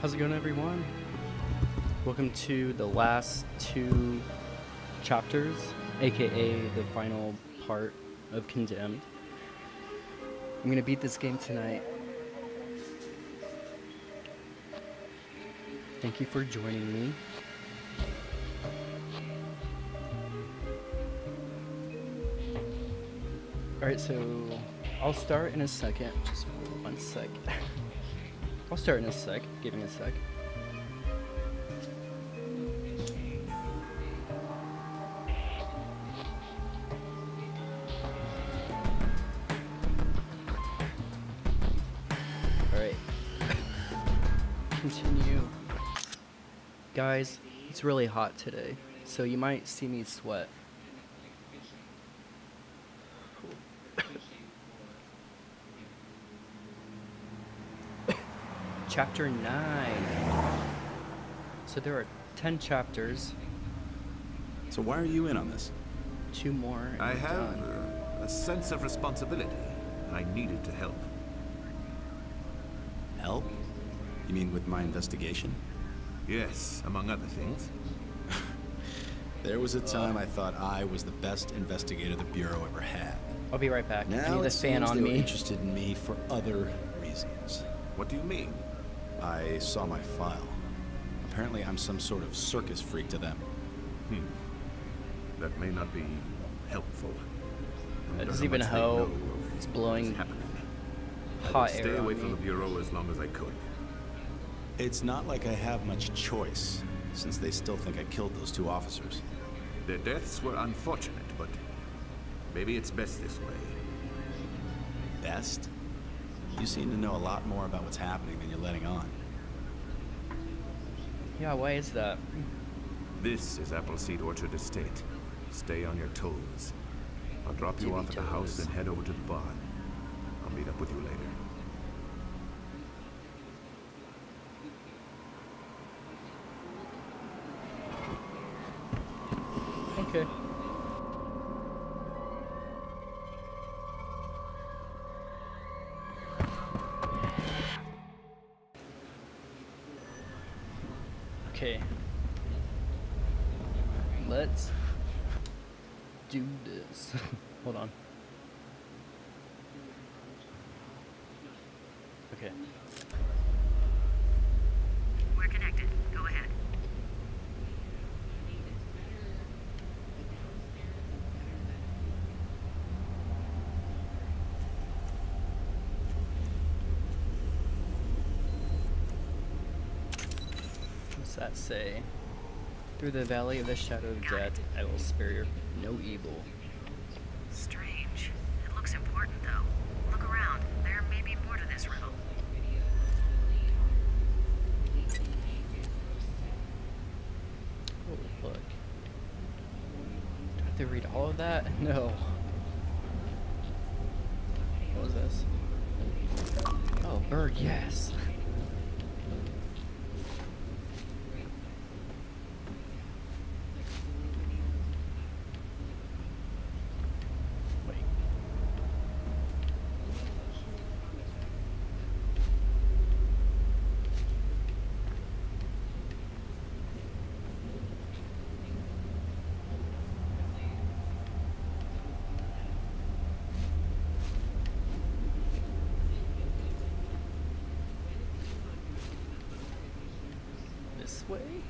How's it going, everyone? Welcome to the last two chapters, aka the final part of Condemned. I'm gonna beat this game tonight. Thank you for joining me. Alright, so I'll start in a second. Just one sec. I'll start in a sec. Give me a sec. Alright. Continue. Guys, it's really hot today, so you might see me sweat. Chapter 9. So there are 10 chapters, So why are you in on this? two more. and I have done. uh, a sense of responsibility. I needed to help. Help? You mean with my investigation? Yes, among other things. There was a time I thought I was the best investigator the Bureau ever had. I'll be right back. I Now need it the fan seems on they me. interested in me for other reasons. What do you mean? I saw my file. Apparently I'm some sort of circus freak to them. Hmm. That may not be helpful. It Wonder doesn't how even much they hoe. know It's what's blowing happening. Hot would air stay on away me. from the bureau as long as I could. It's not like I have much choice, since they still think I killed those two officers. Their deaths were unfortunate, but maybe it's best this way. Best? You seem to know a lot more about what's happening than you're letting on. Yeah, why is that? This is Appleseed Orchard Estate. Stay on your toes. I'll drop you Jimmy off at the house toes. and head over to the barn. I'll meet up with you later. What's that say? Through the valley of the shadow of death, I will spare no evil. Strange. It looks important, though. Look around. There may be more to this riddle. Oh, look. Do I have to read all of that? No. What was this? Oh, bird, yes. Wait. This way?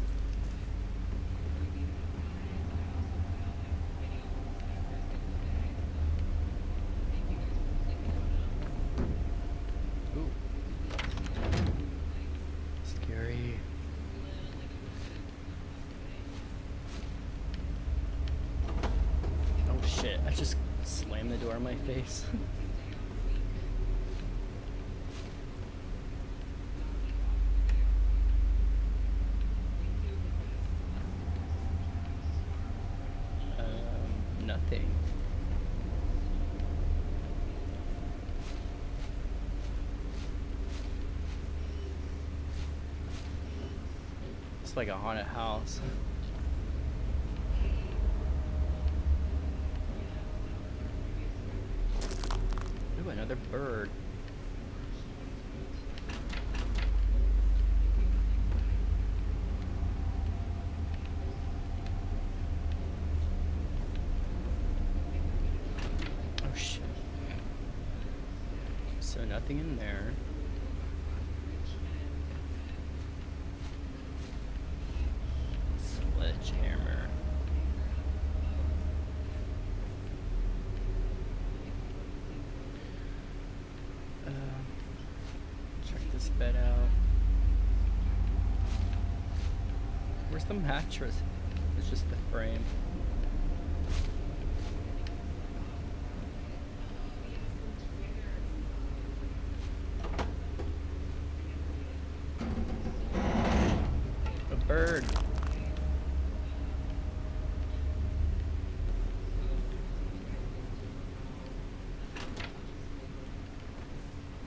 It's like a haunted house. Ooh, another bird. Oh shit. So nothing in there. Sledgehammer. Uh, check this bed out. Where's the mattress? It's just the frame. A bird.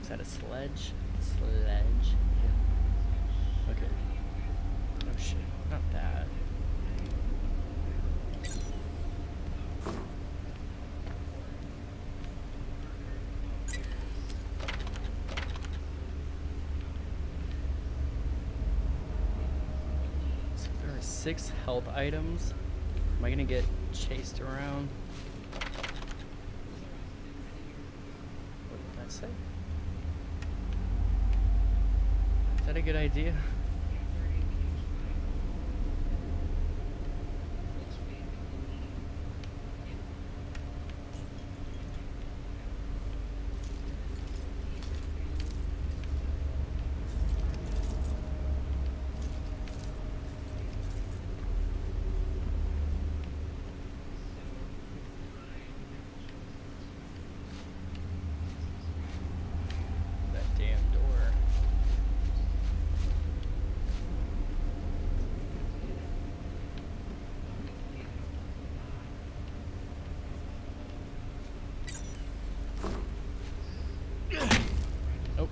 Is that a sledge? Sledge. Yeah. Okay. Oh shit. Not that. So there are six health items. Am I gonna get chased around? What did I say? Is that a good idea? That damn door. Oh.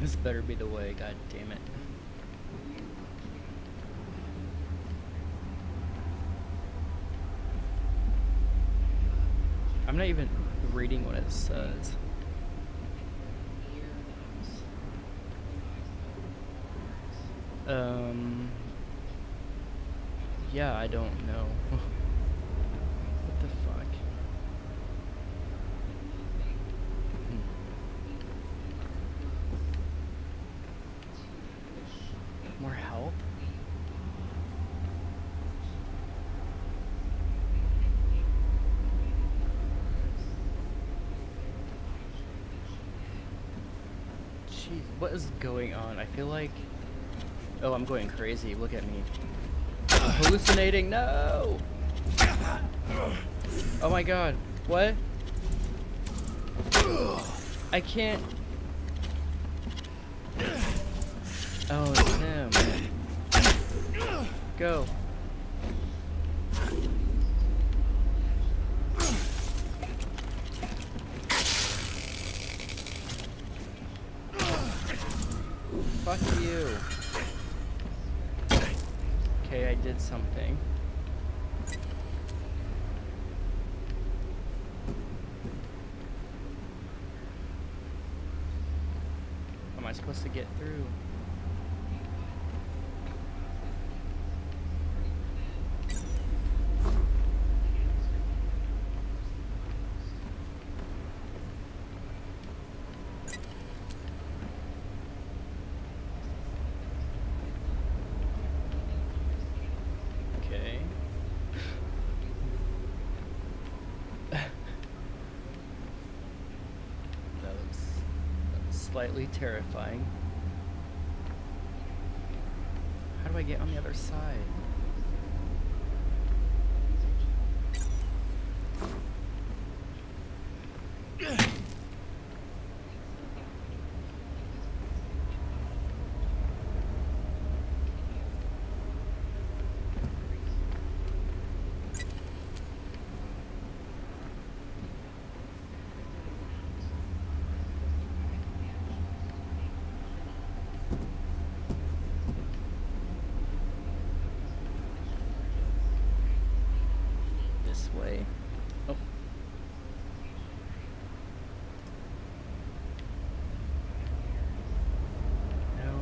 This better be the way, god damn it. I'm not even reading what it says. Um. Yeah, I don't know. what the fuck? Hmm. More help? Jeez, what is going on? I feel like. Oh, I'm going crazy. Look at me. I'm hallucinating. No! Oh my god. What? I can't. Oh, it's him. Go. through. slightly terrifying. I get on the other side? This way. Oh. No.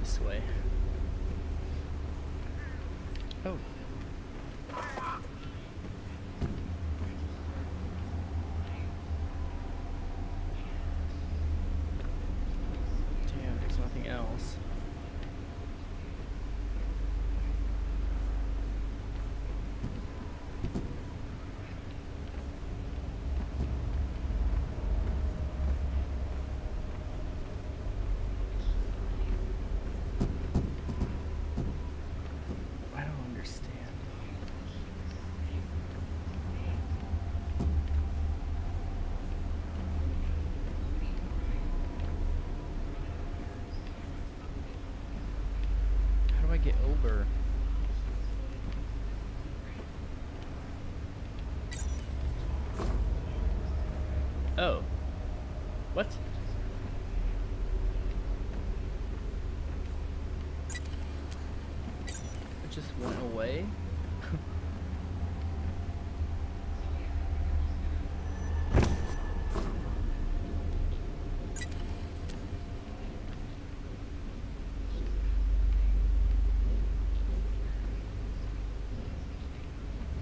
This way. Oh. Damn, there's nothing else. I don't understand. How do I get over? Oh. What? It just went away?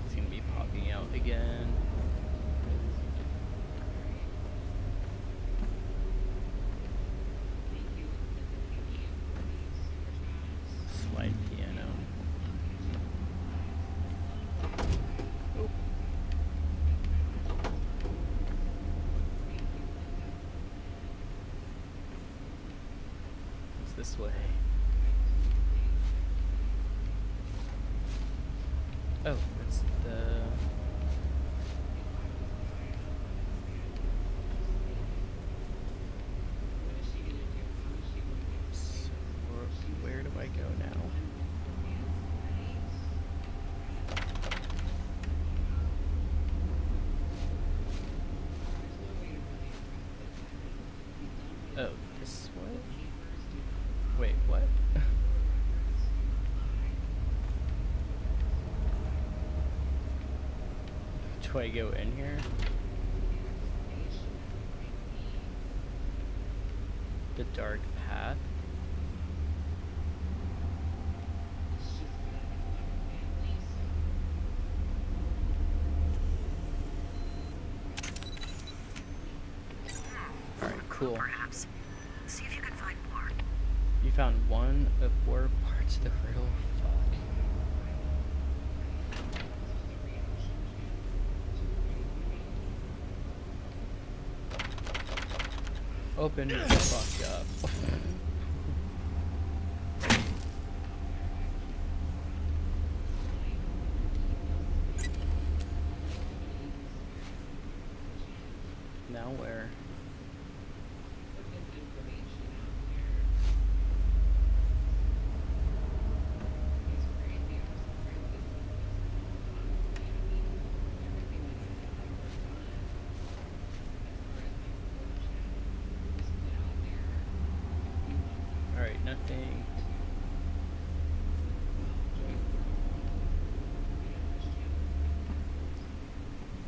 It's gonna be popping out again. Slide piano. Oh. It's this way. Oh, that's the. So, where, where do I go now? Oh, this way? Wait, what? Do I go in here? The dark path? Alright, cool. Perhaps. See if you can find more. You found one of four parts of the riddle. Fuck. Open the fuck up. now where?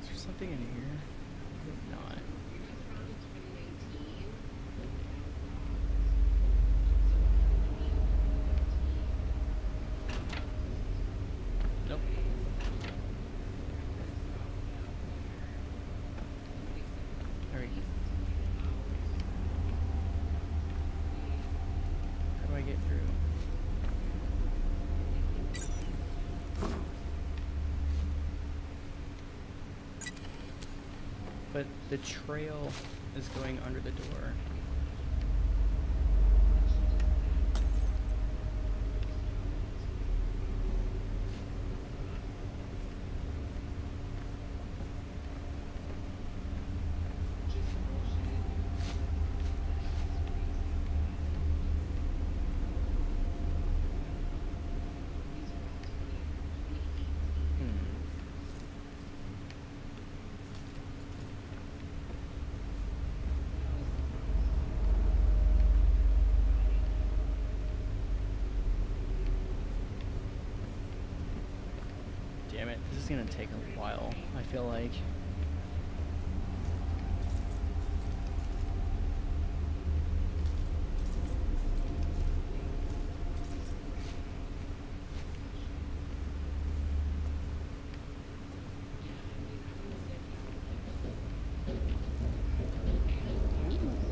Is there something in here? Not. Nope. Alright. How do I get through? But the trail is going under the door. Hmm. Damn it, this is gonna take a while, I feel like.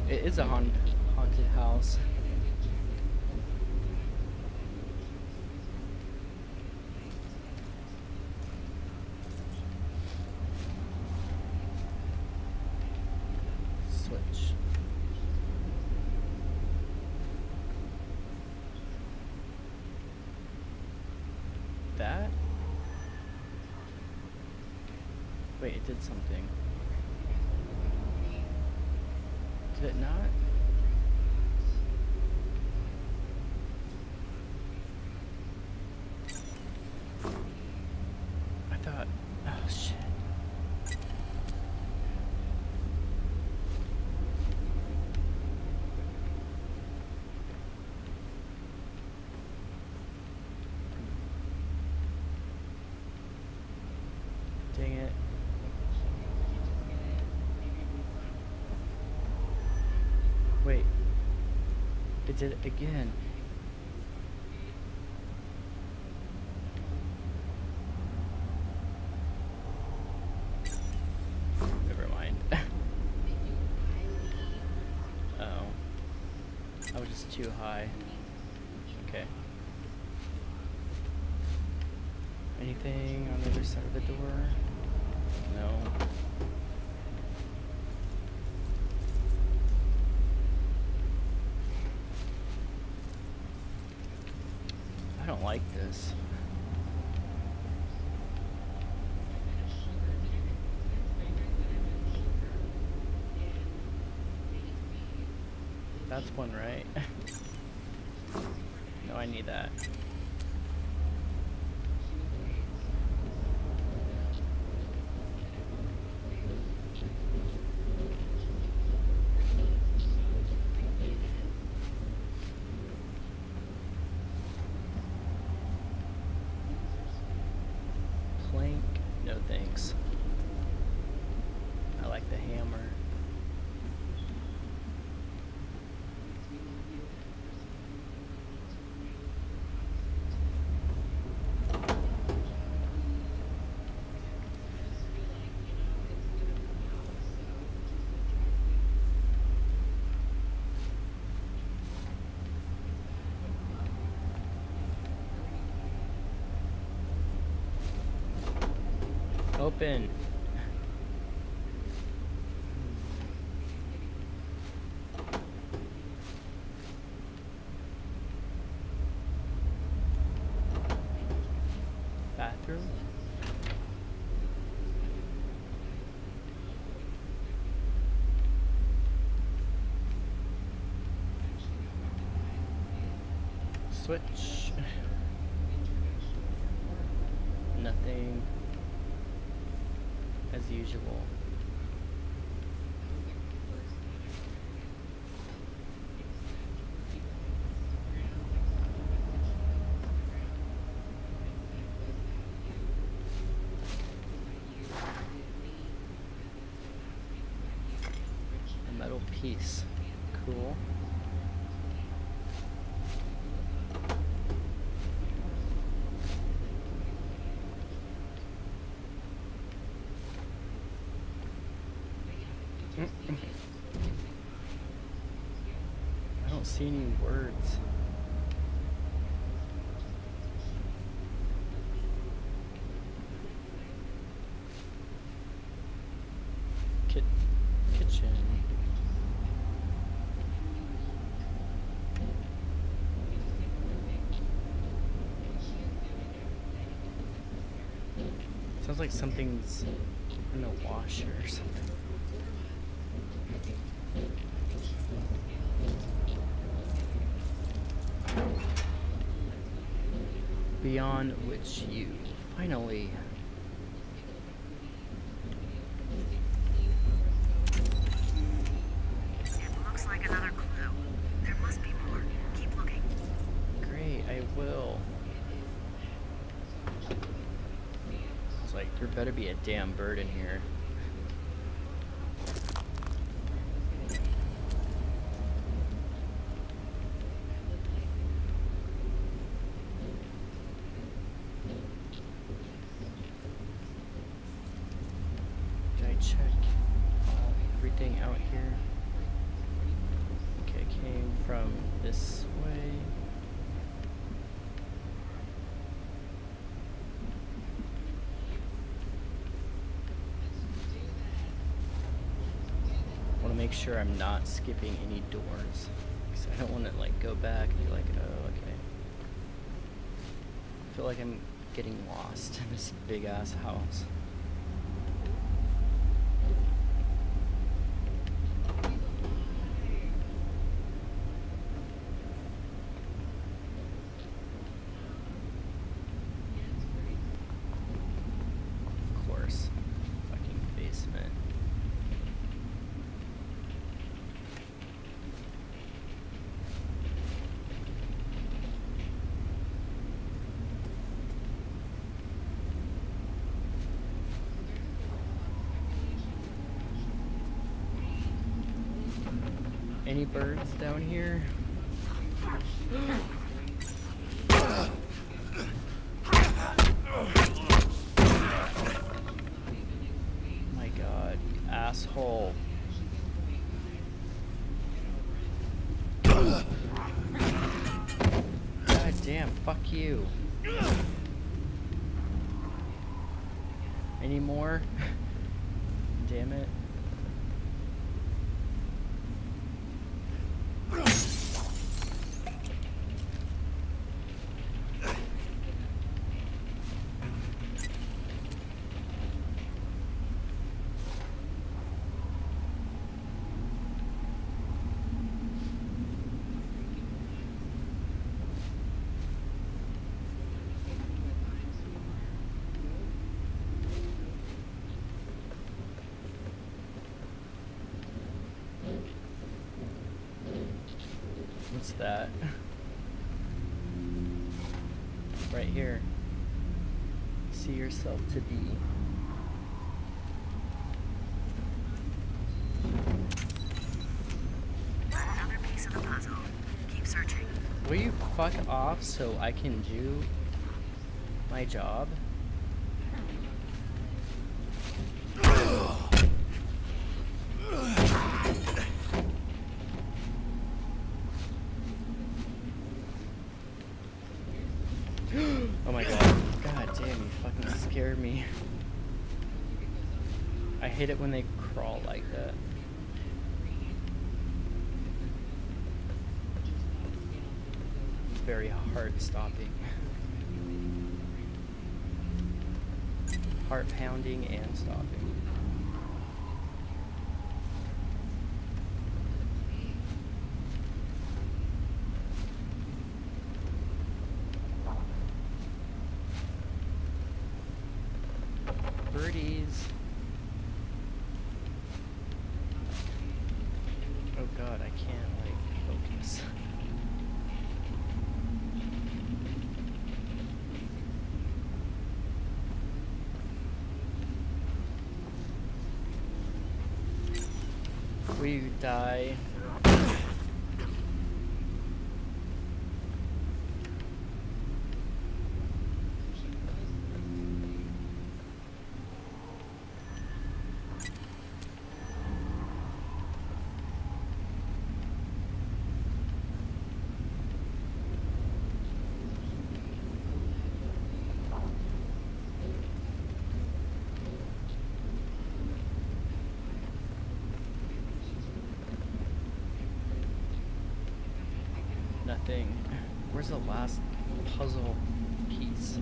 It is a haunted, haunted house. Switch. That? Wait, it did something. Did it not? I thought. Oh shit. Dang it. Wait. It did it again. Never mind. oh. I was just too high. Okay. Anything on the other side of the door? No. I don't like this. That's one right. no, I need that. Plank? No thanks. I like the hammer. Open. Bathroom? Switch. Nothing as usual. A metal piece. Cool. I don't see any words. Kit kitchen. Sounds like something's in the washer or something. Beyond which you finally It looks like another clue. There must be more. Keep looking. Great, I will. It's like there better be a damn bird in here. Did I check everything out here? Okay, came from this way. want to make sure I'm not skipping any doors. Because I don't want to like go back and be like, oh, okay. I feel like I'm getting lost in this big ass house. Of course. Fucking basement. Any birds down here? My god, asshole. God damn, fuck you. Any more? damn it. That? Right here. See yourself to be. Another piece of the puzzle. Keep searching. Will you fuck off so I can do my job? oh my god. God damn, you fucking scared me. Hate it when they crawl like that. It's very heart stopping. Heart pounding and stopping. Birdies. Oh god, I can't like focus. Will you die? Last puzzle piece?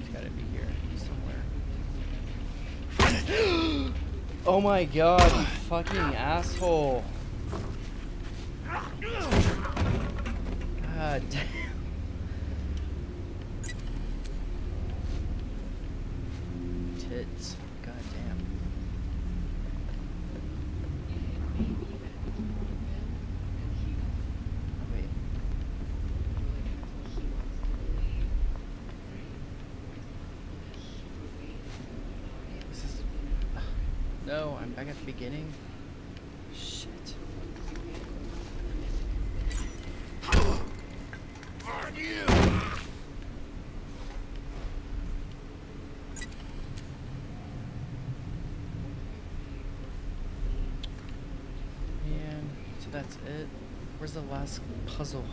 It's gotta be here somewhere. oh my god, you fucking asshole. God damn. Tits. God damn. Wait. This is. No, I'm back at the beginning. So that's it. Where's the last puzzle?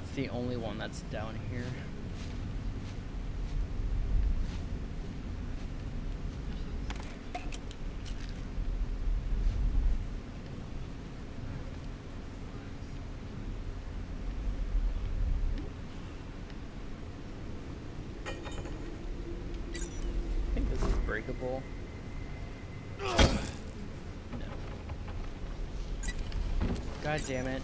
That's the only one that's down here. I think this is breakable. No. God damn it.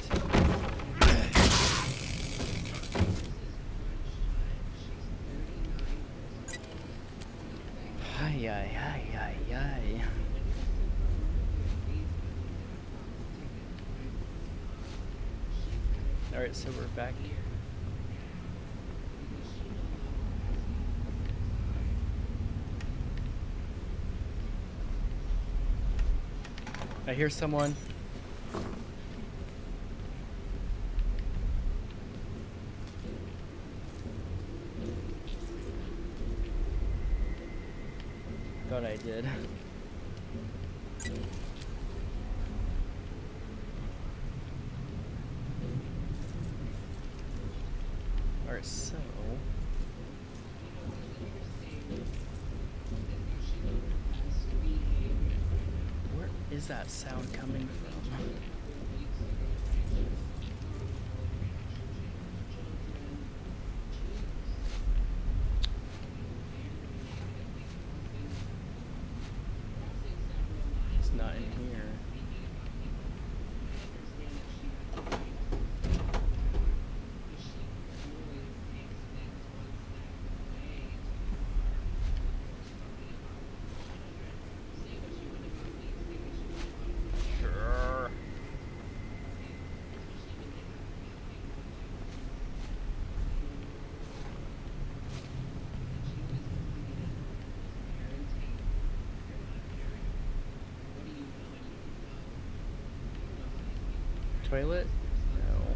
Alright, so we're back here. I hear someone. Thought I did. Alright, so. Where is that sound coming from? It's not in here. Sure. Toilet? No.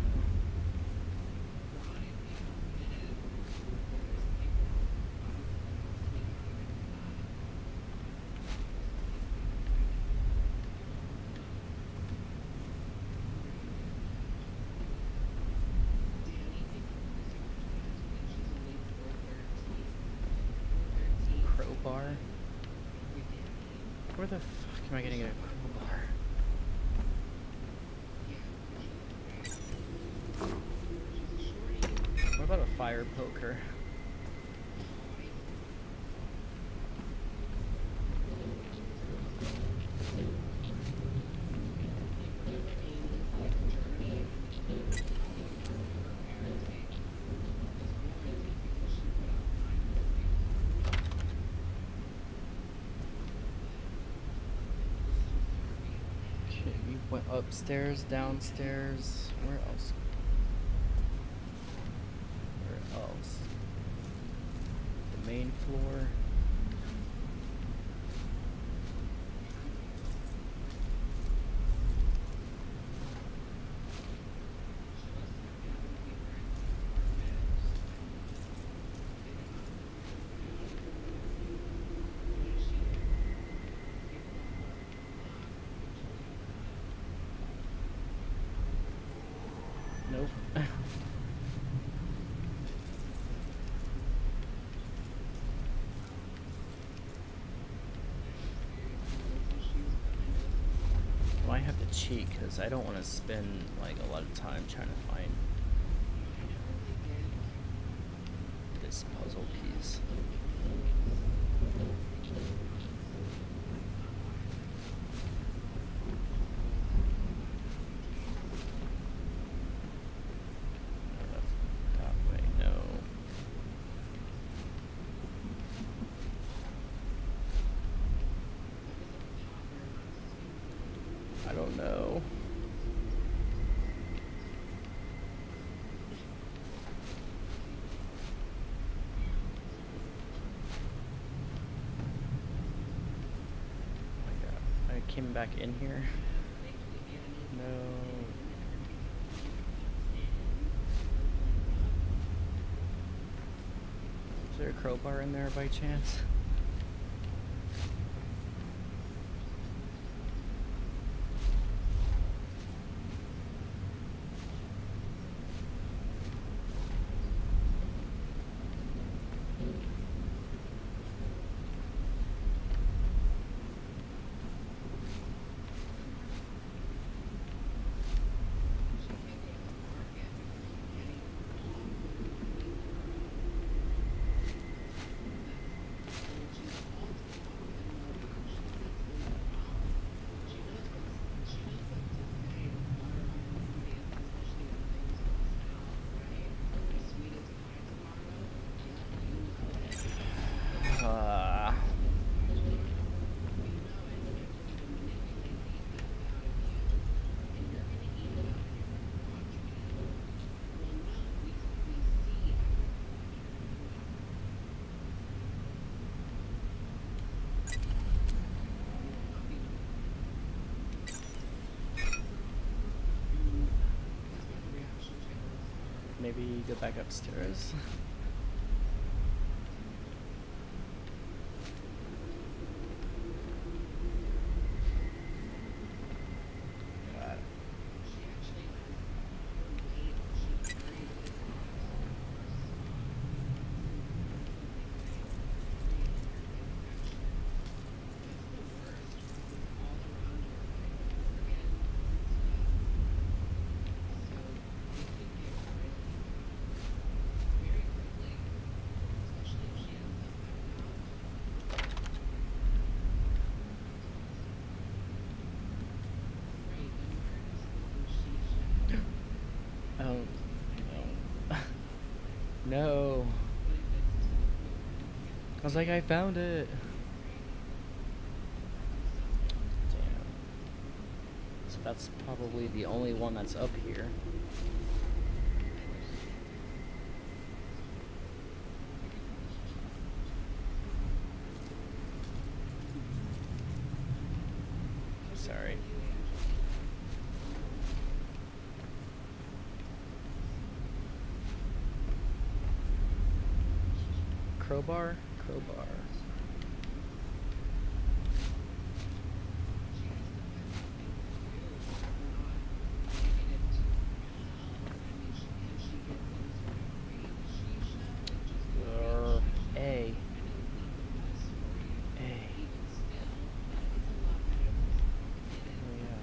Crowbar? Where the fuck am I getting a fire poker. Okay, we went upstairs, downstairs. Cheat because I don't want to spend like a lot of time trying to find this puzzle piece. No, that's that way. No. I don't know. Oh my back in here. No. Is there a crowbar in there by chance? Maybe go back upstairs. God. Oh, no. No. I was like, I found it. Damn. So that's probably the only one that's up here. Sorry. Crowbar? Crowbar. Uh, A. A. Oh, yeah.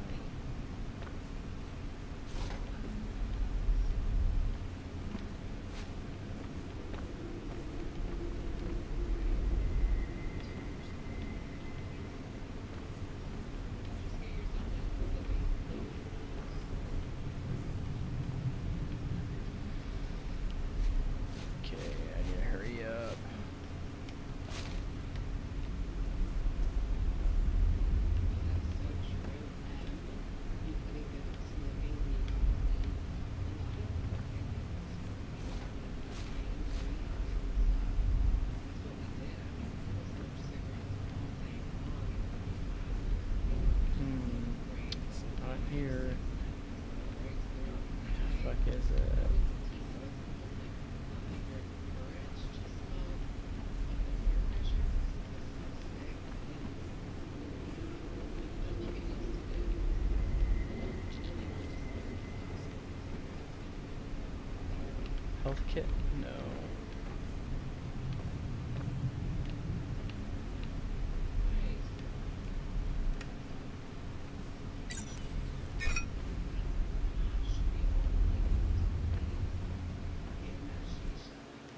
Health kit? No.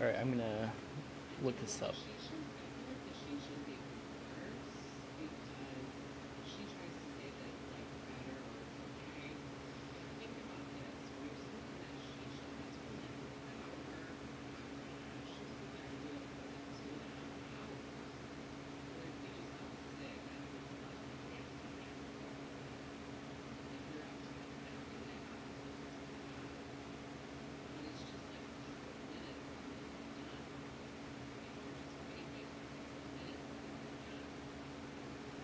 Alright, I'm gonna look this up.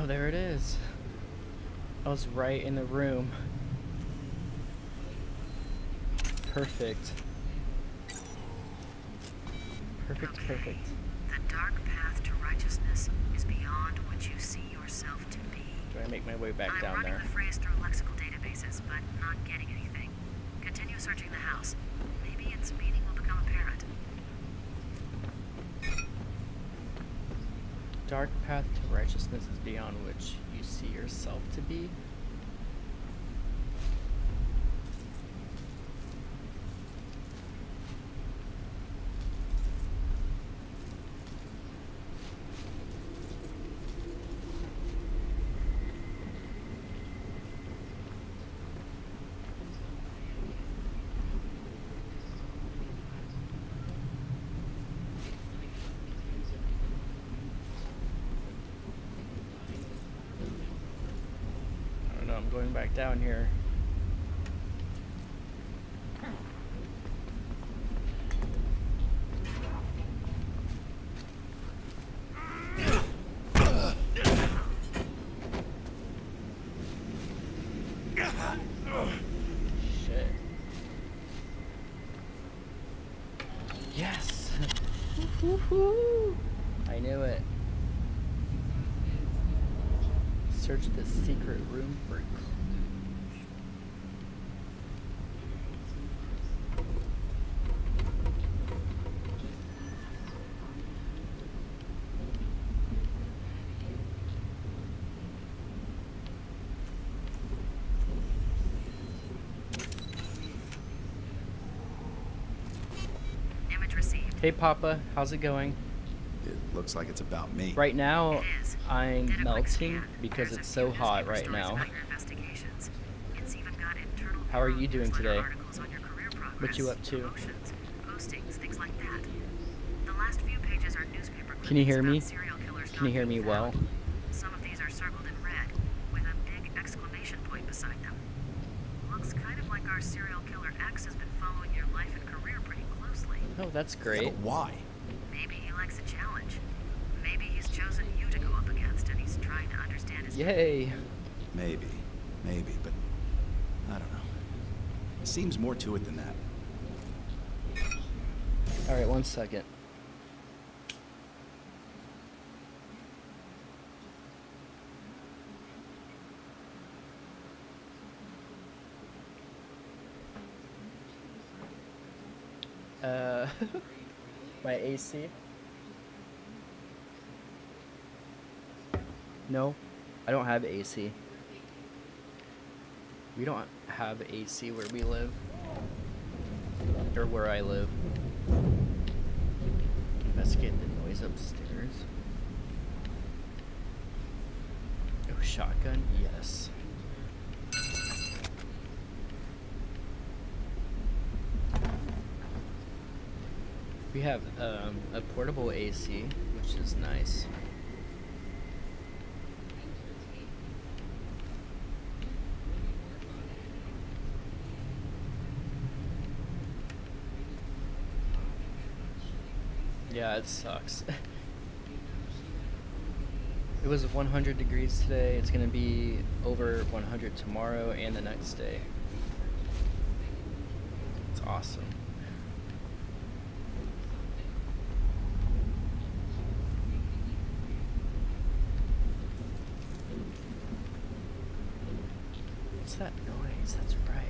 Oh, there it is. I was right in the room. Perfect. Perfect, Okay. perfect. The dark path to righteousness is beyond what you see yourself to be. Do I make my way back I'm down running there? the phrase through lexical databases, but not getting anything. Continue searching the house. Maybe its meaning Dark path to righteousness is beyond which you see yourself to be. Going back down here. Shit. Yes! I knew it. Search the secret room Hey Papa, how's it going? It looks like it's about me. Right now, I'm Did melting because it's so hot right now. about your investigations. It's even got internal How are you doing today? articles on your career What you up to? postings, things like that. The last few pages are newspaper Can you hear me? serial killers Can you hear me well? found. Some of these are circled in red with a big exclamation point beside them. Looks kind of like our serial killer X has been following your life and career pretty closely. Oh, that's Yeah, great. but why? Maybe he likes a challenge. Maybe he's chosen you to go up against and he's trying to understand his Yay! Maybe. Maybe, but I don't know. Seems more to it than that. Alright, one second. Uh, my AC. No, I don't have AC. We don't have AC where we live. Or where I live. investigate the noise upstairs. Oh, shotgun? Yes. We have um, a portable AC, which is nice. Yeah, it sucks. it was 100 degrees today. It's going to be over 100 tomorrow and the next day. It's awesome. What's that noise? That's right.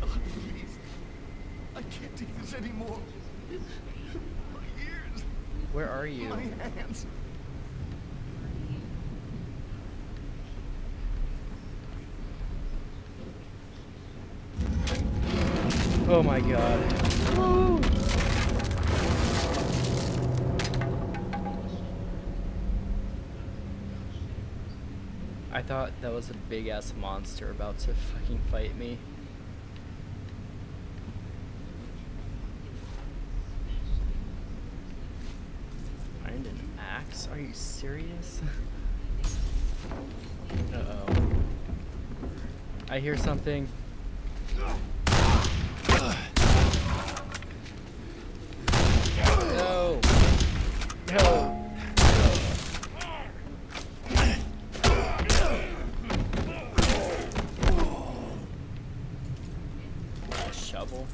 God, please. I can't take this anymore. My ears. Where are you? My hands. Oh my god. I thought that was a big ass monster about to fucking fight me. Find an axe? Are you serious? uh oh. I hear something. No. No. A shovel.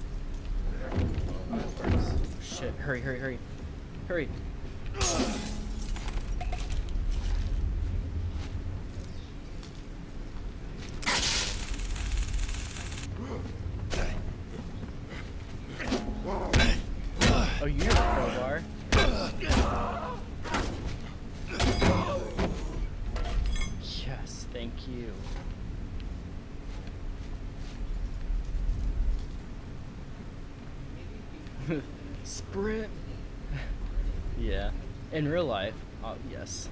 That works. Shit. Hurry, hurry, hurry. Hurry. Oh, you have a crowbar. Yes, thank you. Sprint. yeah. In real life, oh yes.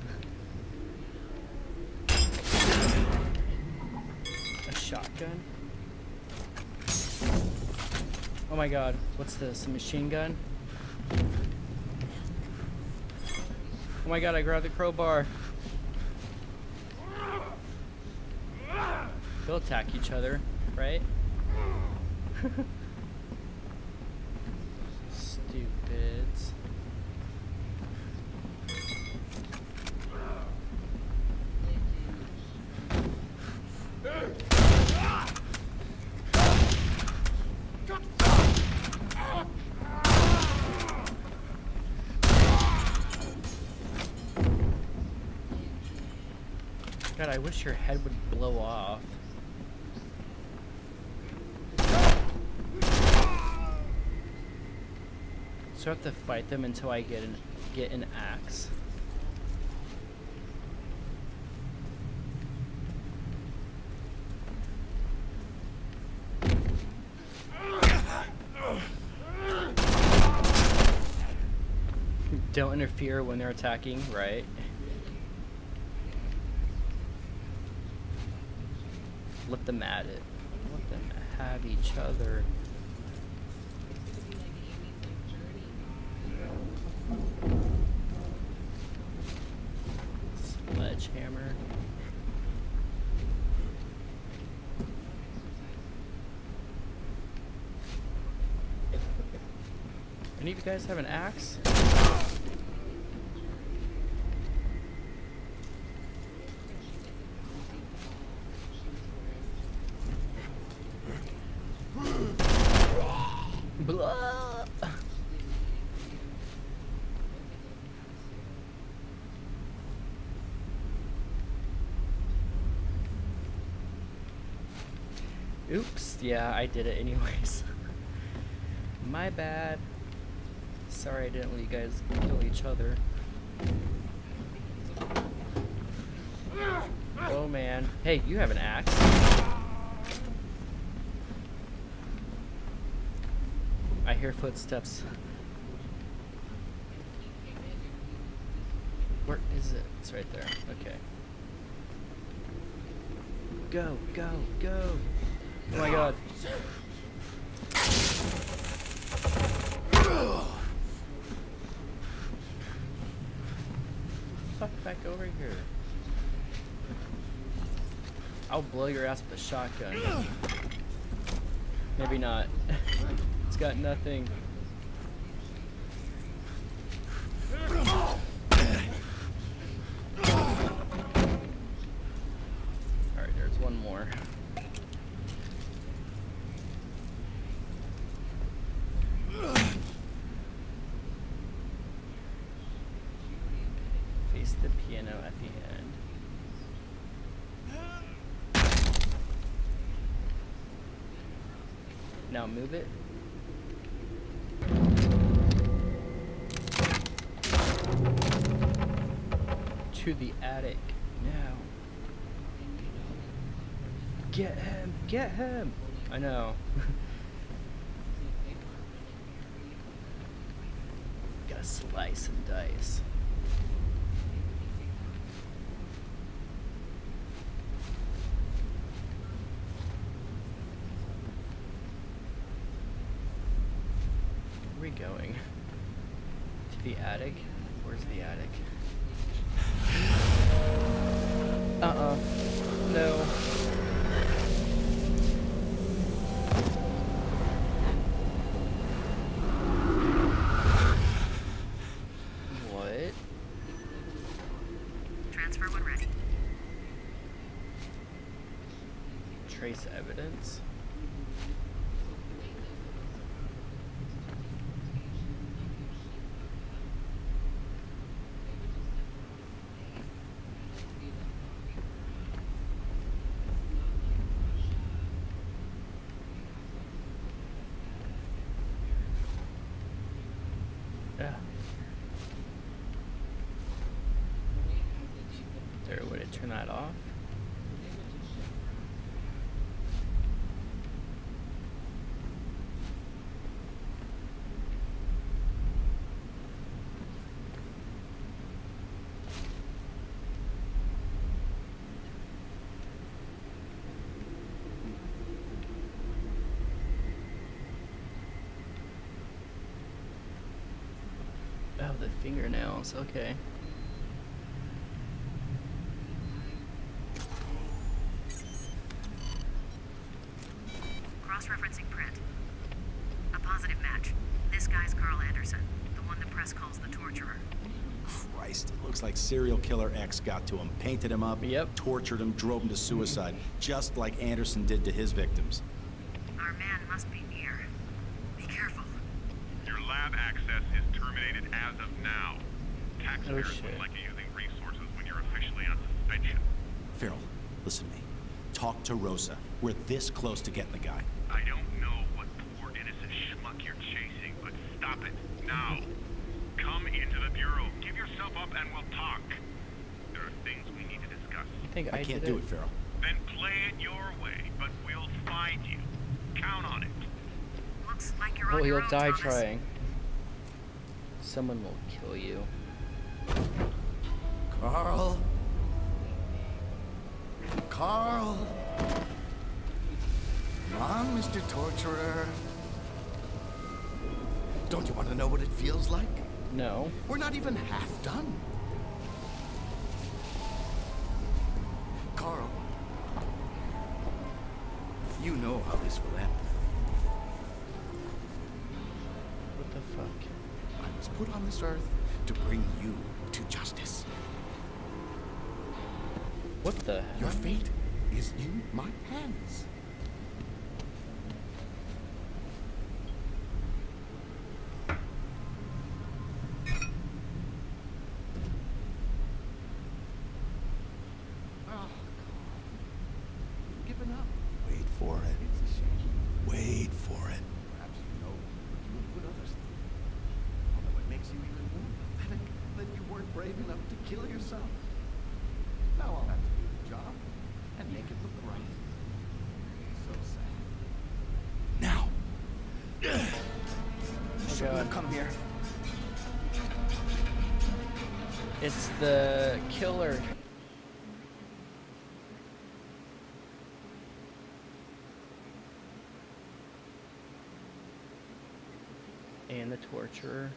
A shotgun. Oh my god, what's this? A machine gun? Oh my god, I grabbed the crowbar. They'll attack each other, right? Stupids. God, I wish your head would blow off. So I have to fight them until I get an get an axe. Don't interfere when they're attacking, right? Let them at it. Let them have each other. Sledgehammer. Any of you guys have an axe? Oops, yeah, I did it anyways. My bad. Sorry I didn't let you guys kill each other. Oh man. Hey, you have an axe. I hear footsteps. Where is it? It's right there. Okay. Go, go, go. Oh my god. Fuck back over here. I'll blow your ass with a shotgun. Maybe not. it's got nothing. Alright, there's one more. Face the piano at the end. Now move it. To the attic. Now. Get him! Get him! I know. Gotta slice and dice. Where are we going? To the attic? Where's the attic? Uh-uh. No. What? Transfer when ready. Evidence? Yeah. There way to turn that off? Oh, the fingernails. Okay. Cross-referencing print. A positive match. This guy's Carl Anderson, the one the press calls the torturer. Christ, it looks like serial killer X got to him, painted him up, Yep. tortured him, drove him to suicide, just like Anderson did to his victims. Our man must be near. Be careful. Your lab access is terminated as of now. Taxpayers Oh, shit. wouldn't like you using resources when you're Oh, officially on suspension. Farrell, listen to me. Talk to Rosa. We're this close to getting the guy. I don't know what poor innocent schmuck you're chasing, but stop it now. Come into the bureau. Give yourself up and we'll talk. There are things we need to discuss. You think I, I can't did do it, Farrell. Then play it your way, but we'll find you. Count on it. Looks like you're Well, on your you'll own, die Thomas. trying. Someone will kill you. Carl. Come on, Mr. Torturer. Don't you want to know what it feels like? No. We're not even half done. Carl. You know how this will end. What the fuck? I was put on this earth to bring you to justice. What the Your fate is in my hands. And the torturer.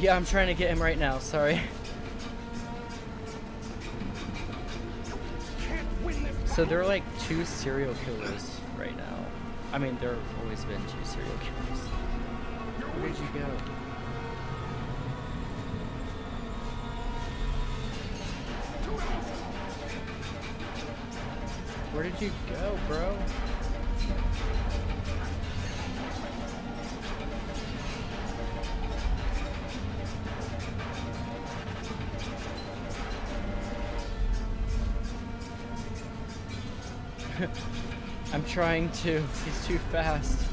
Yeah, I'm trying to get him right now, sorry. So there are like two serial killers right now. I mean, there have always been two serial killers. Where did you go? Where did you go, bro? Trying to. He's too fast.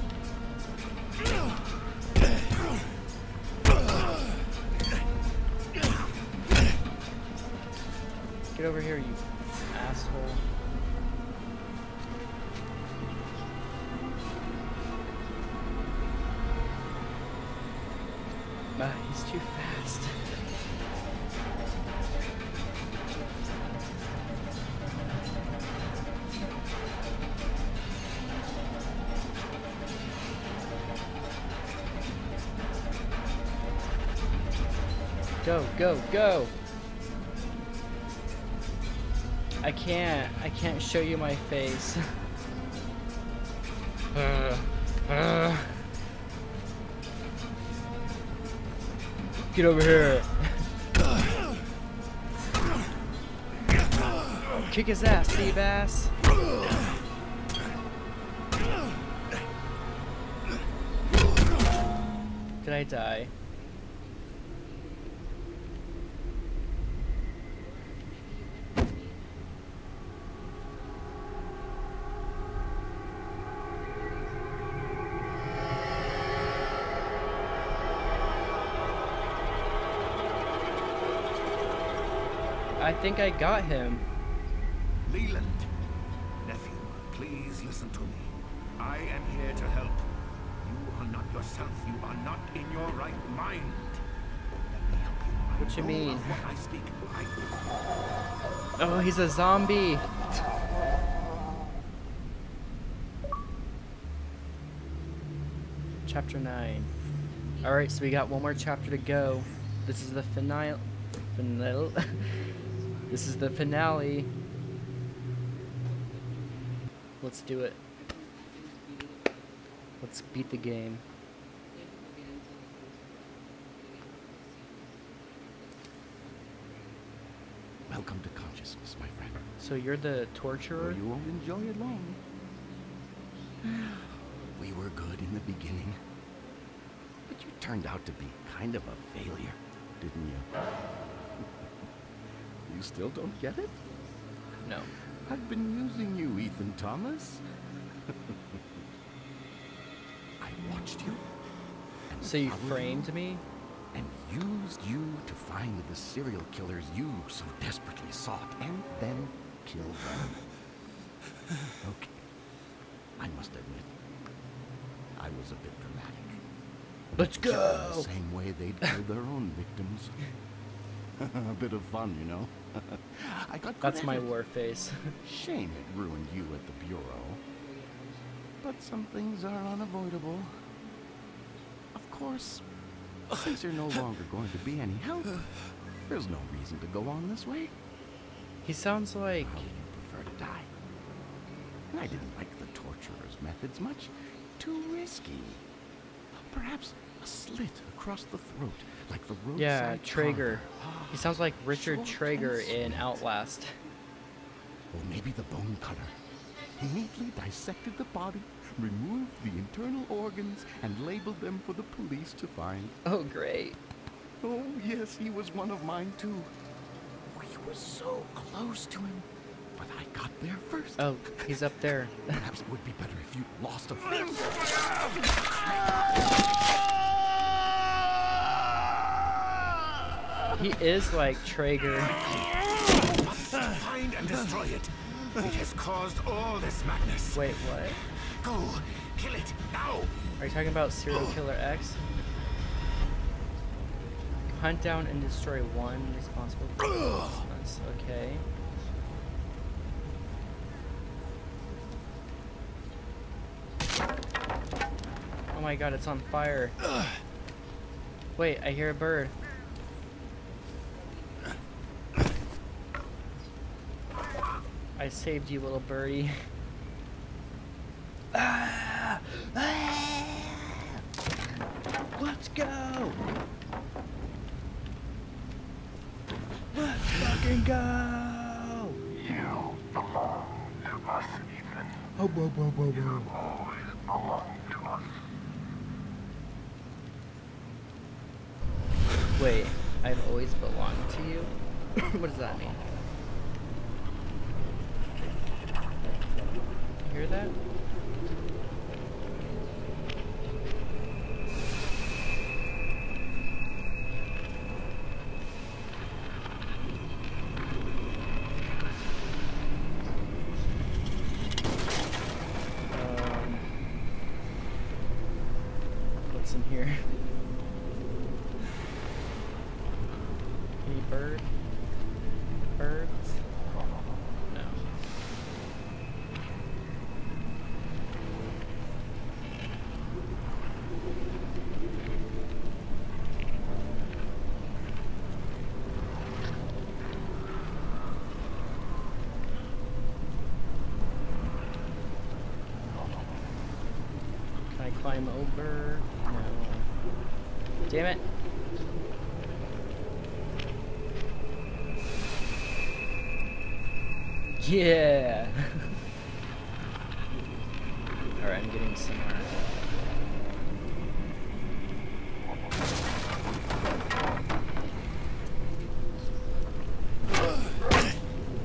Go, go! I can't. I can't show you my face. Uh, uh. Get over here. Kick his ass, Steve ass. Did I die? Think I got him. Leland. Nephew, please listen to me. I am here to help. You are not yourself. You are not in your right mind. Let me help you. What you mean? I speak. I Oh, he's a zombie. Chapter 9. Alright, so we got one more chapter to go. This is the finale. Finale. This is the finale. Let's do it. Let's beat the game. Welcome to consciousness, my friend. So you're the torturer? You won't enjoy it long. We were good in the beginning. But you turned out to be kind of a failure, didn't you? You still don't get it? No. I've been using you, Ethan Thomas. I watched you. So you framed me? and used you to find the serial killers you so desperately sought, and then kill them. okay. I must admit, I was a bit dramatic. Let's go! The same way they'd kill their own victims. a bit of fun, you know. I got That's my war face. Shame it ruined you at the bureau. But some things are unavoidable. Of course, since you're no longer going to be any help, there's no reason to go on this way. he sounds like. How do you prefer to die? And I didn't like the torturer's methods much. Too risky. Perhaps a slit across the throat, like the roadside Yeah, Trager. carver. He sounds like Richard Short Trager in. Outlast. Or maybe the bone cutter. He neatly dissected the body, removed the internal organs, and labeled them for the police to find. Oh, great. Oh, yes, he was one of mine too. We were so close to him, but I got there first. Oh, he's up there. Perhaps it would be better if you lost a friend. He is like Trager. Find and destroy it. It has caused all this madness. Wait, what? Go, kill it now. Are you talking about Serial Killer X? Hunt down and destroy one responsible for That's okay. Oh my god, it's on fire. Wait, I hear a bird. I saved you, little birdie. Ah! Ah! Let's go! Let's fucking go! You belong to us, Ethan. Oh, whoa, whoa, whoa, whoa. Always belong to us. Wait, I've always belonged to you? what does that mean? You hear that? Um, what's in here? Any bird? Birds? No. Can I climb over? No. Damn it. Yeah. All right, I'm getting somewhere.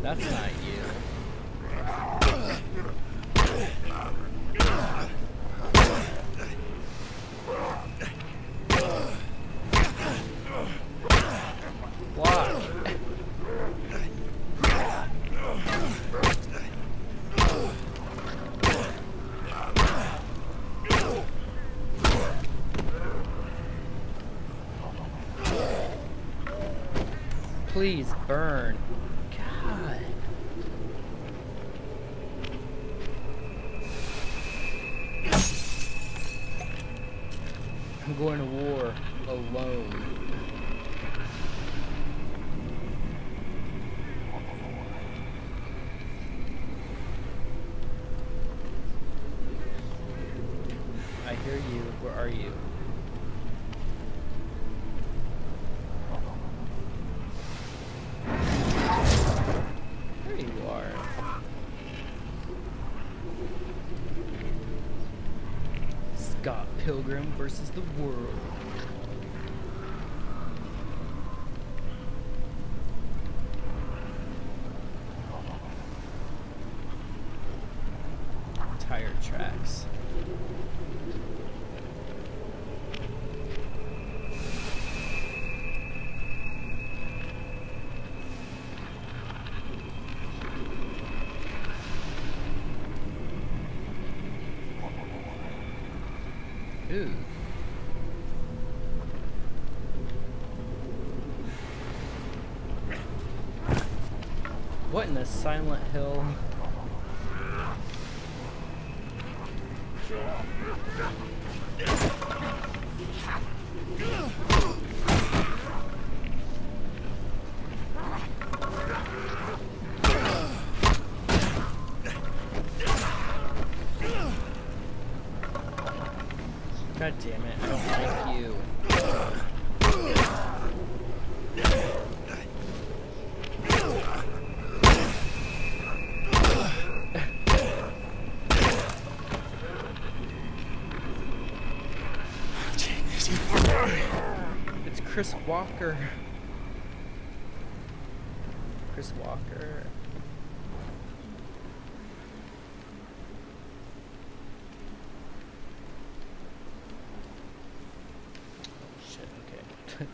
That's not you. Walk. Please burn. God. I'm going to war alone. I hear you. Where are you? There you are. Scott Pilgrim versus the world. Tire tracks. Ooh. What in the Silent Hill? God damn it, I don't like you. It's Chris Walker. Chris Walker. Oh, shit, okay.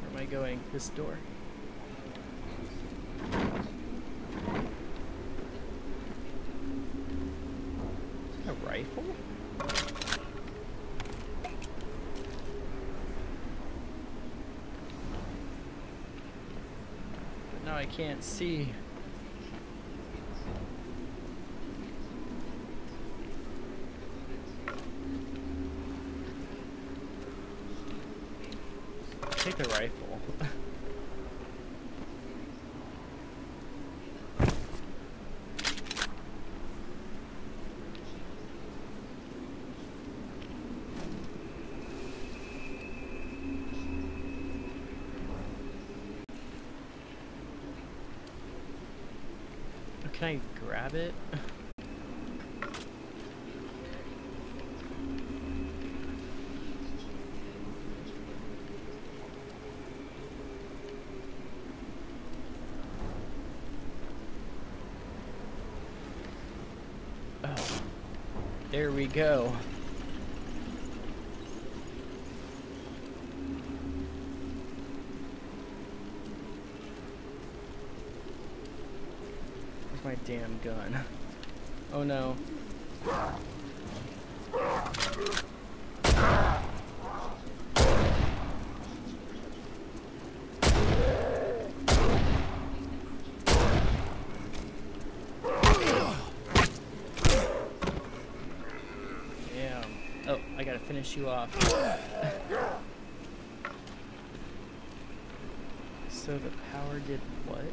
Where am I going? This door. A rifle? But now I can't see. Take the rifle. Can I grab it? Oh, there we go. Damn gun? Oh no. Damn. Oh, I gotta finish you off. so the power did what?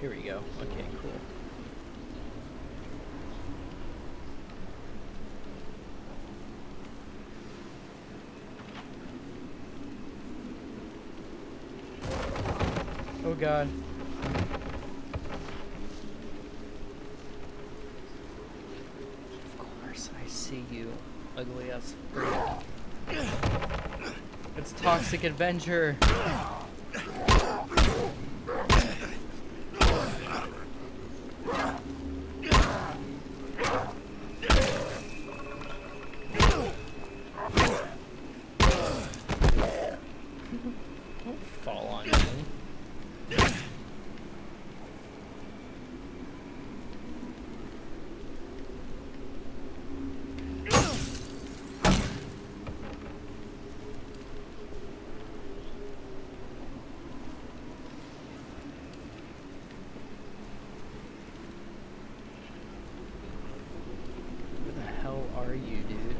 Here we go. Okay, cool. Oh god. Of course, I see you, ugly ass. It's Toxic Adventure. Don't fall on me. Where the hell are you, dude?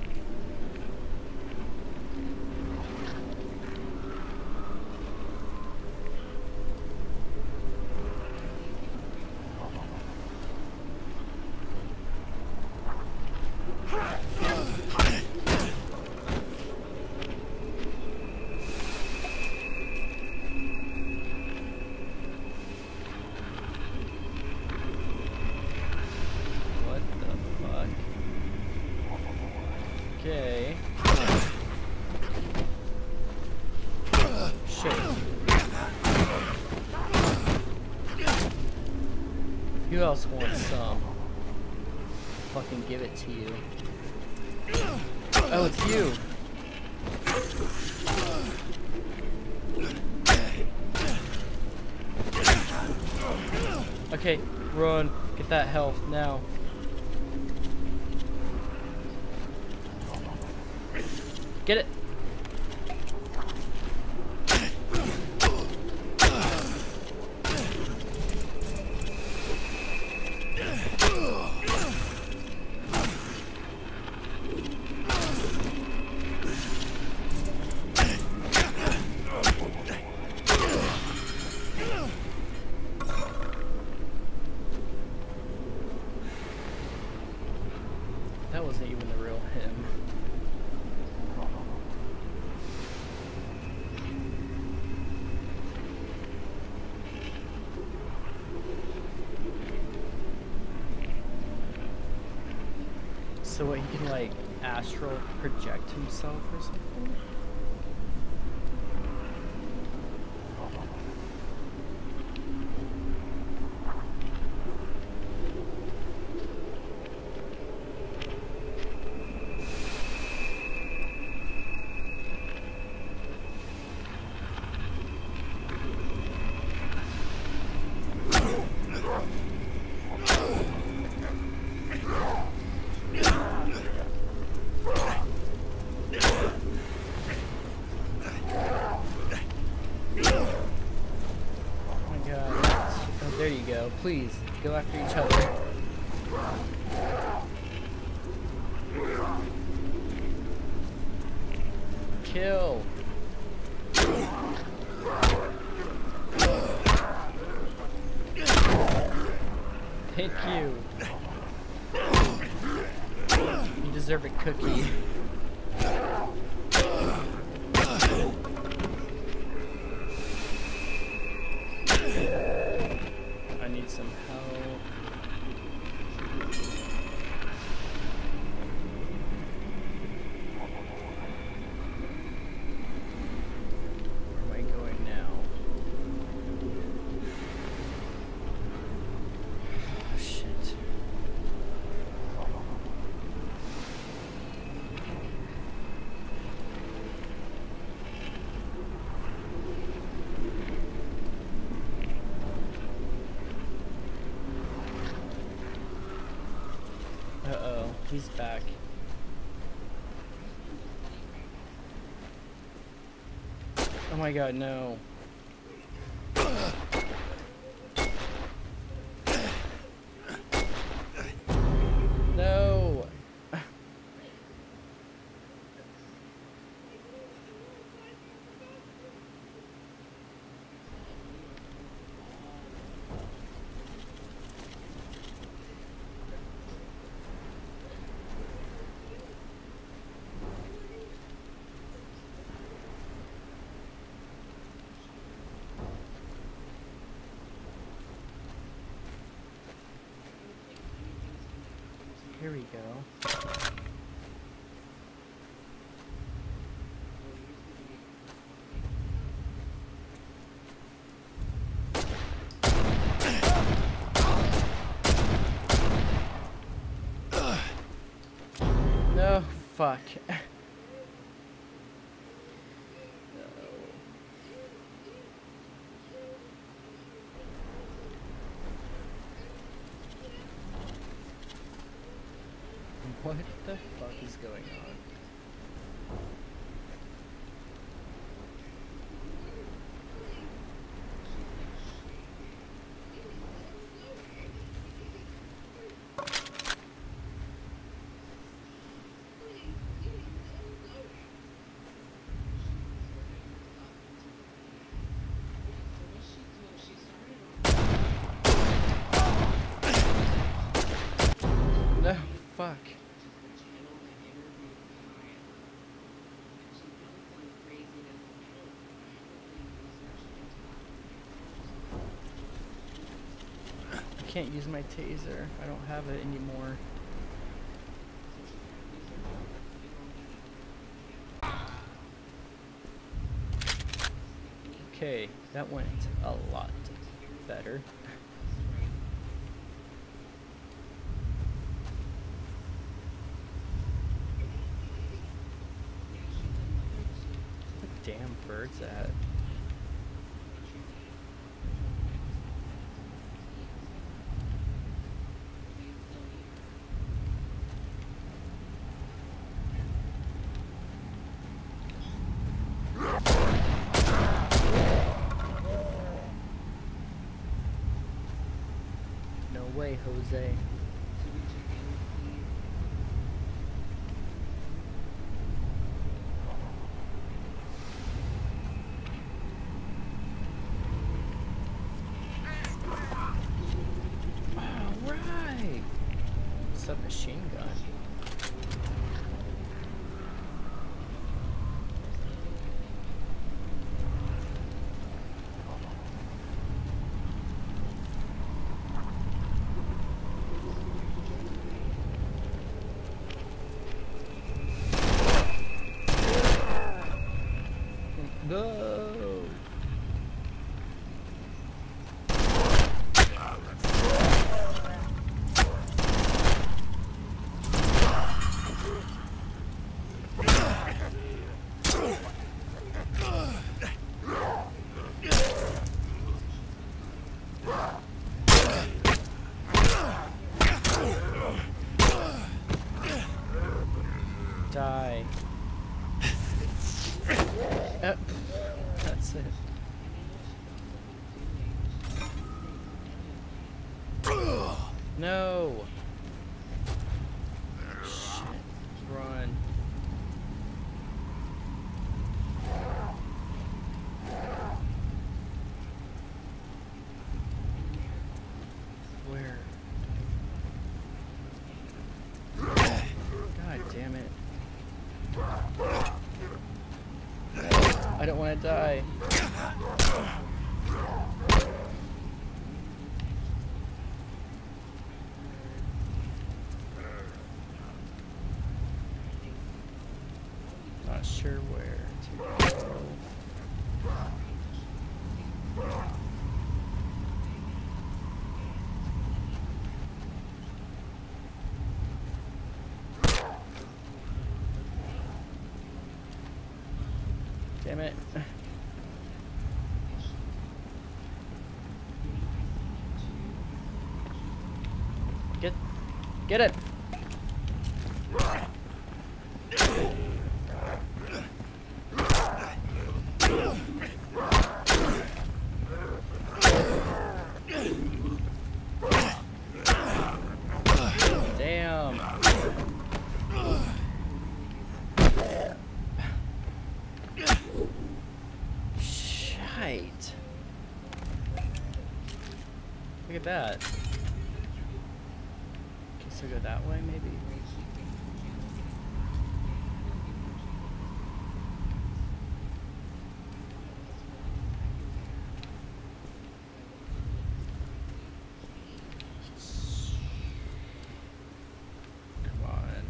What the fuck? Okay. Shit. Who else wants some? Fucking give it to you. Oh, it's you. Okay, run. Get that health now. Get it. isn't even the real him. So what, he can like astral project himself or something? Oh my god. Go. Please, go after each other. Kill. Thank you. You deserve a cookie. I need some help. Where am I going now? Oh, shit. Uh-oh, he's back. Oh my god, no. Here we go. Fuck. What the fuck is going on? No, fuck. I can't use my taser. I don't have it anymore. Okay, that went a lot better. Damn bird's at? No way, Jose. Alright! What's up, machine gun? No. Shit. Run. Where? God damn it. I don't want to die. Not sure where to go. Damn it. Get get it. Look at that. Guess I'll go that way, maybe? Come on.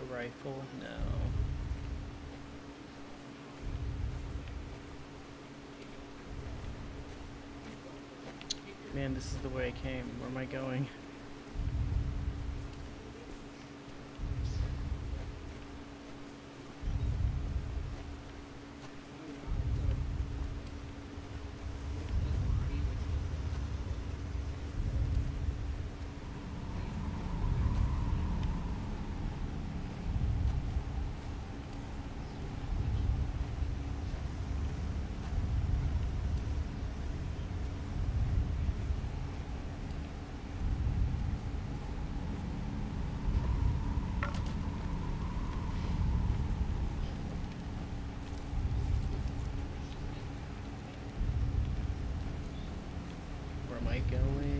A rifle? No. Man, this is the way I came. Where am I going? Where am I going?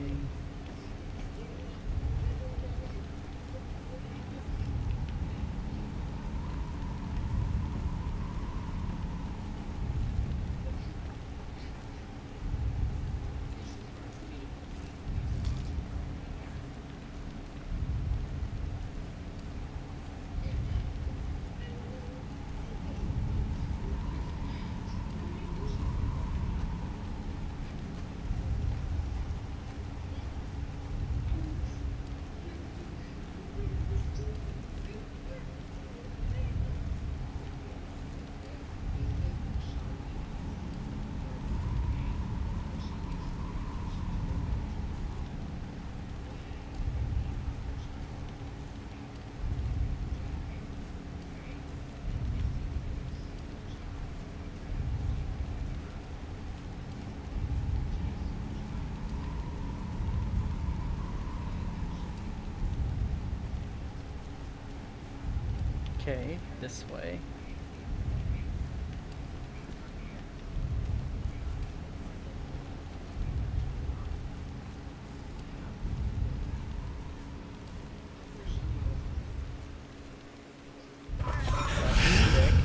Okay, this way.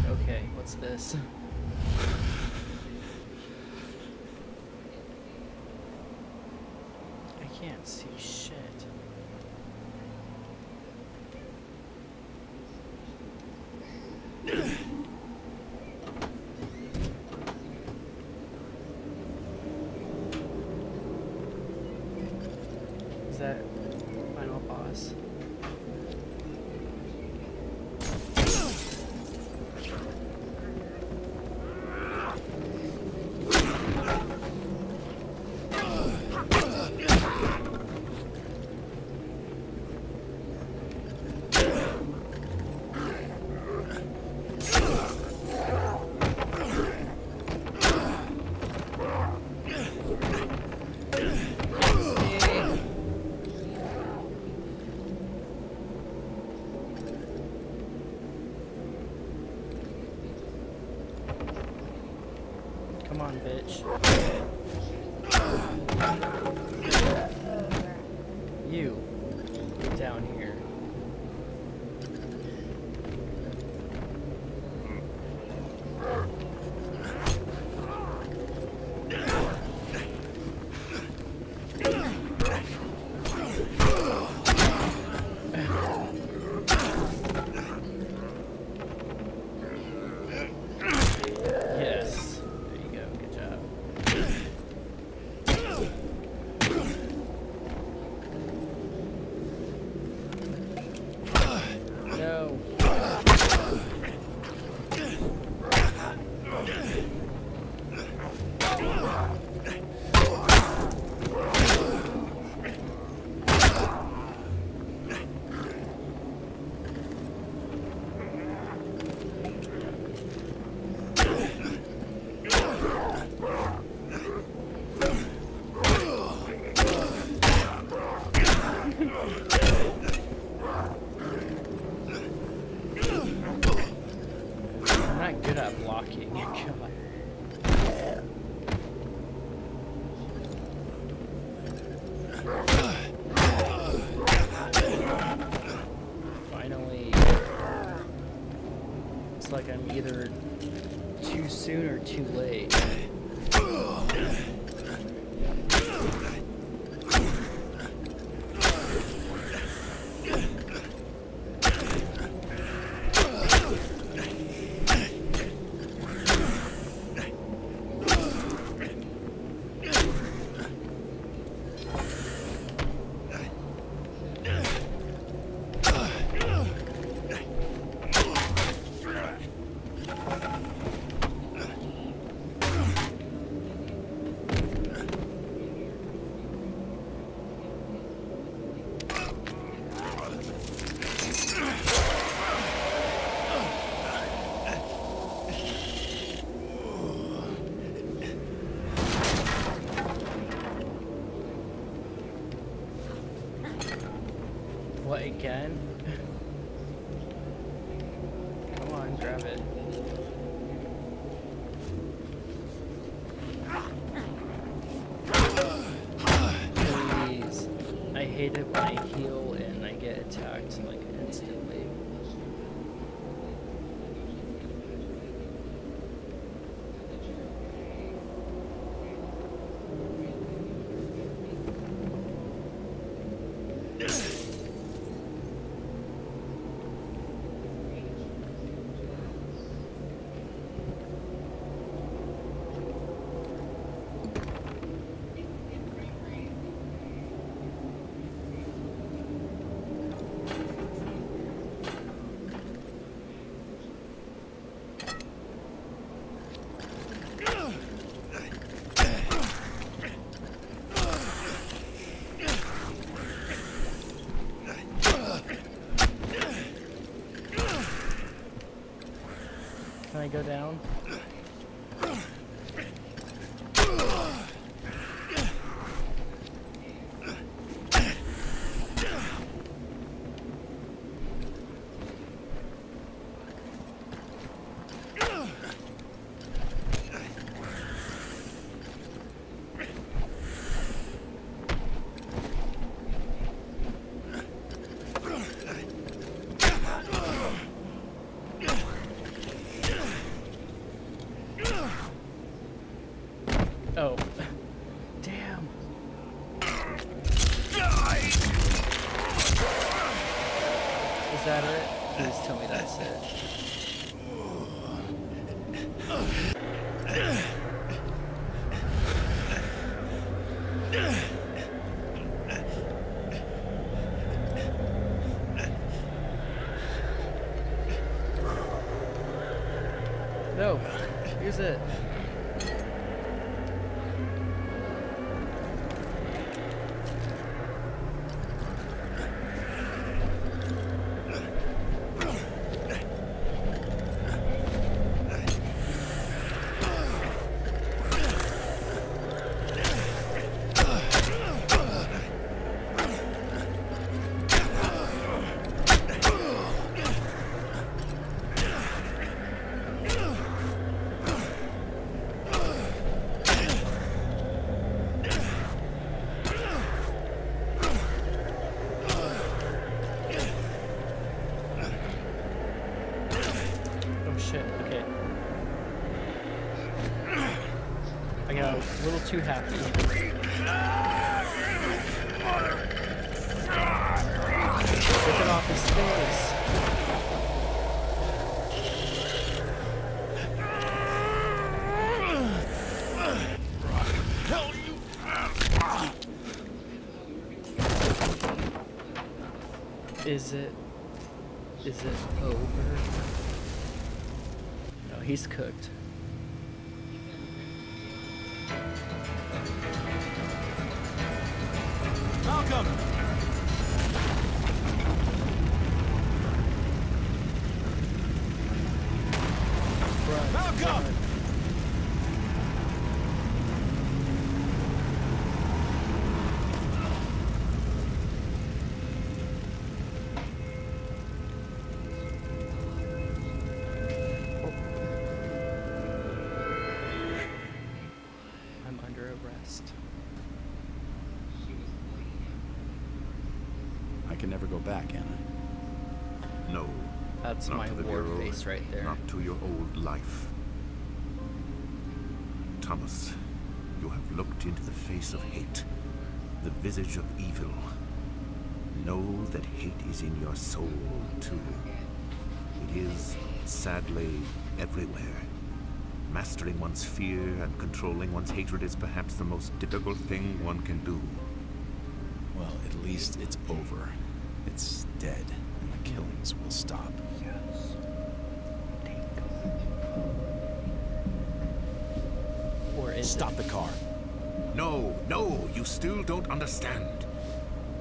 Okay, what's this? I can't see shit. What again? Come on, grab it. Please. I hate it when I heal and I get attacked like instantly. Can I go down? Here's it. Oh shit, okay. I got a little too happy. Rip it off his face. Is it is it over? No, he's cooked. Right there. Not to your old life. Thomas, you have looked into the face of hate, the visage of evil. Know that hate is in your soul, too. It is, sadly, everywhere. Mastering one's fear and controlling one's hatred is perhaps the most difficult thing one can do. Well, at least it's over. It's dead, and the killings will stop. Stop the car. No, no, you still don't understand.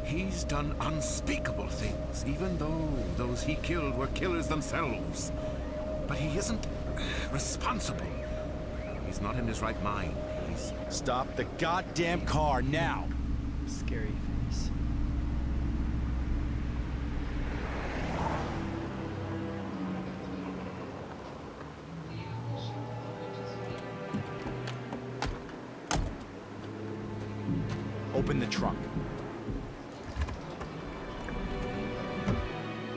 He's done unspeakable things, even though those he killed were killers themselves. But he isn't responsible. He's not in his right mind. He's Stop the goddamn car now! Scary Open the trunk.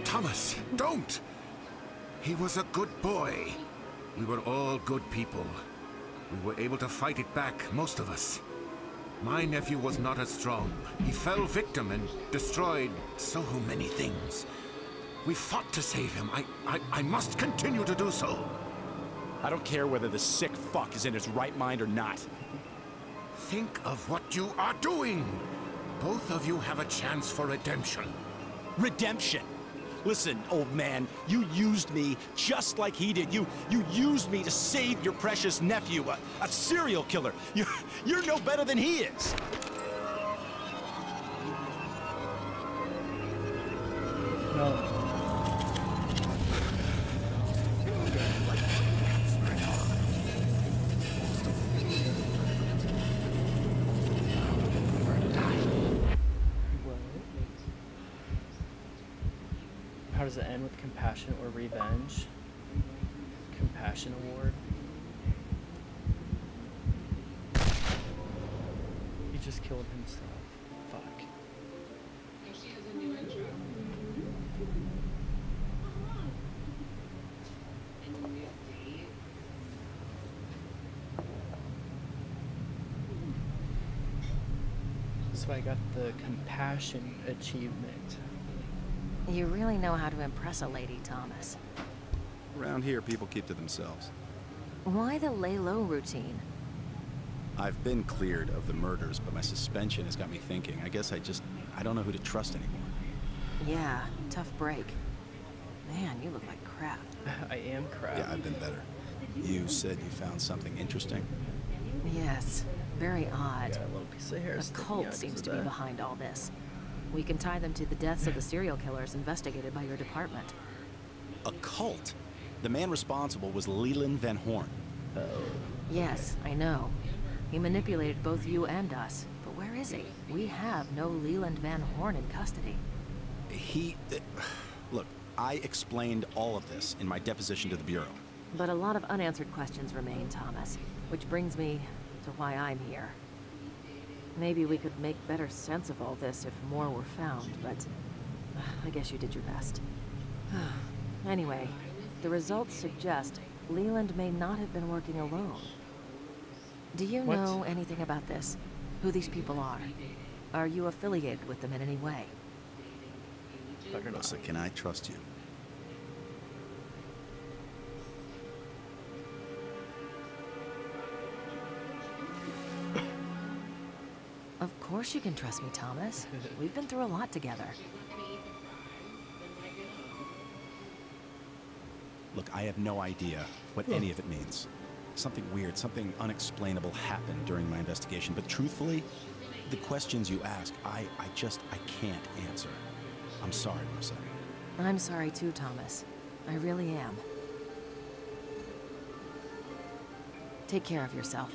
Thomas, don't! He was a good boy. We were all good people. We were able to fight it back, most of us. My nephew was not as strong. He fell victim and destroyed so many things. We fought to save him. I, I, I must continue to do so. I don't care whether the sick fuck is in his right mind or not. Think of what you are doing. Both of you have a chance for redemption. Redemption! Listen, old man, you used me just like he did. You you used me to save your precious nephew, a, a serial killer. You're, you're no better than he is. The compassion achievement. You really know how to impress a lady, Thomas. Around here, people keep to themselves. Why the lay low routine? I've been cleared of the murders, but my suspension has got me thinking. I guess I just, I don't know who to trust anymore. Yeah, tough break. Man, you look like crap. I am crap. Yeah, I've been better. You said you found something interesting? Yes, very odd. Got a little piece of hair A sticking cult out 'cause seems to be behind all this. We can tie them to the deaths of the serial killers investigated by your department. A cult? The man responsible was Leland Van Horn. Oh, Yes, I know. He manipulated both you and us. But where is he? We have no Leland Van Horn in custody. He. uh, look, I explained all of this in my deposition to the Bureau. But a lot of unanswered questions remain, Thomas. Which brings me to why I'm here. Maybe we could make better sense of all this if more were found, but I guess you did your best. anyway, the results suggest Leland may not have been working alone. Do you What? know anything about this? Who these people are? Are you affiliated with them in any way? better not. Listen, can I trust you? Course you can trust me, Thomas. We've been through a lot together. Look, I have no idea what any of it means. Something weird, something unexplainable happened during my investigation, but truthfully, the questions you ask, I, I just, I can't answer. I'm sorry, Rosa. I'm sorry too, Thomas. I really am. Take care of yourself.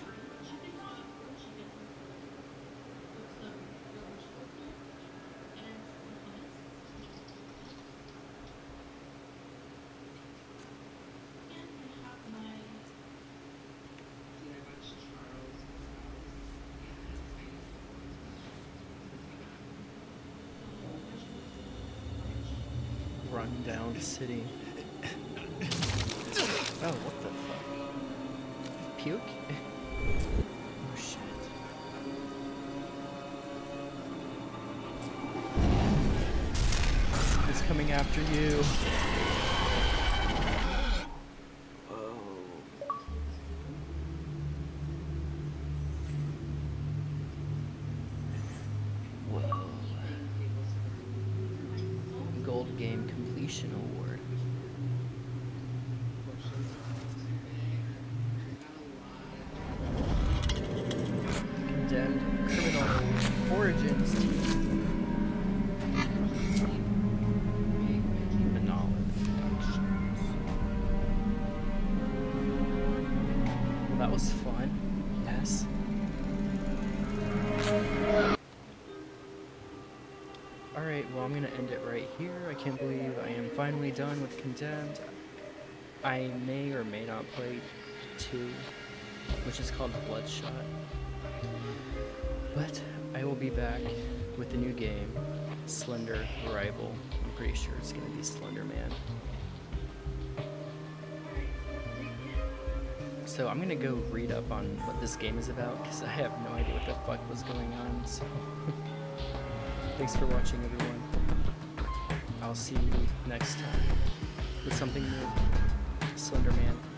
Run down city. Can't believe I am finally done with Condemned. I may or may not play 2, which is called Bloodshot. But I will be back with a new game, Slender Arrival. I'm pretty sure it's gonna be Slender Man. So I'm gonna go read up on what this game is about because I have no idea what the fuck was going on. So thanks for watching, everyone. I'll see you next time with something new. Slender Man.